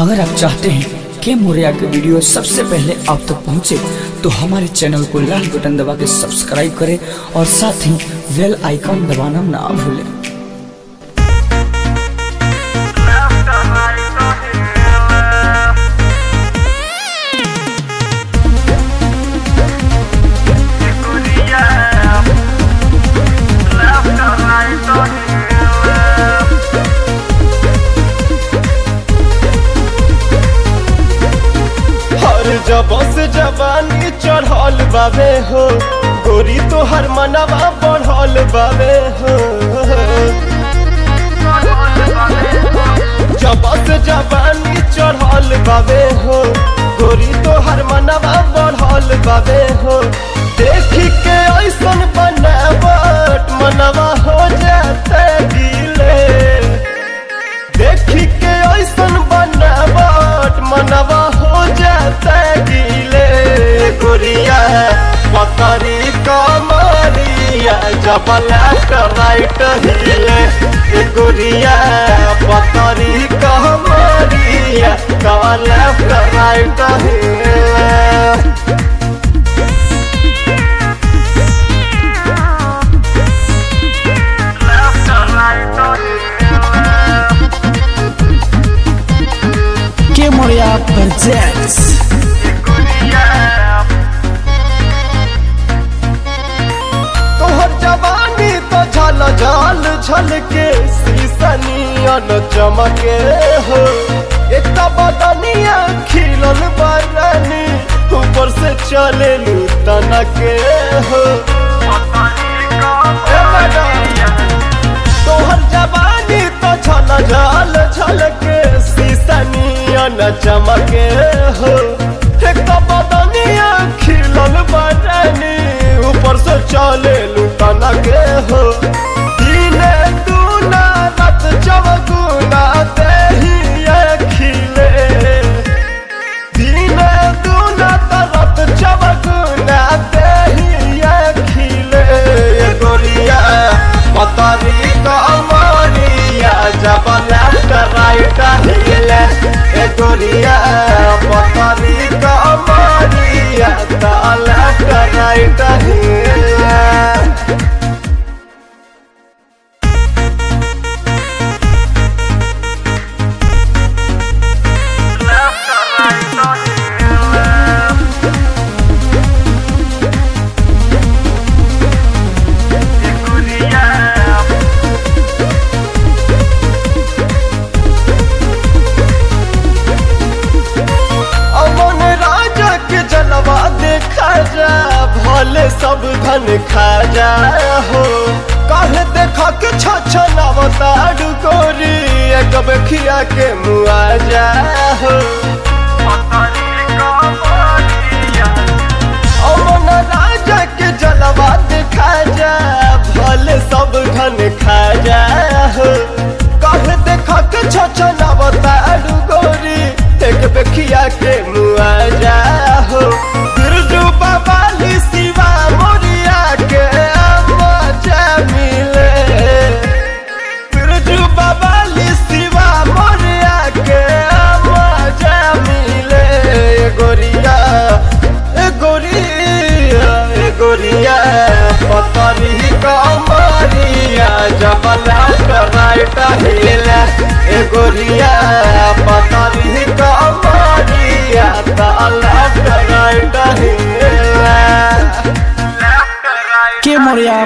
अगर आप चाहते हैं कि मोरिया के वीडियो सबसे पहले आप तक पहुँचे तो हमारे चैनल को लाल बटन दबा के सब्सक्राइब करें और साथ ही बेल आइकॉन दबाना ना भूलें। जब से जवानी चढ़ल बाबे हो, गोरी तो हर मनवा बढ़ल बाबे हो। जब से जवानी चढ़ल बाबे हो, गोरी तो हर मनवा बढ़ल बाबे हो। देखी के ऐसन बनावट, मनवा के चमके हो। एक बदनिया खिलल बरनी ऊपर से चले तनके हो। ए मैडम, तोहर जवानी तो झल के शीशनियन चमके हो। ए गोरिया धन खा जा हो। काहे देखा के छछनावता डुकोरी एक बखिया के मुआ जा हो। हिले के मोरिया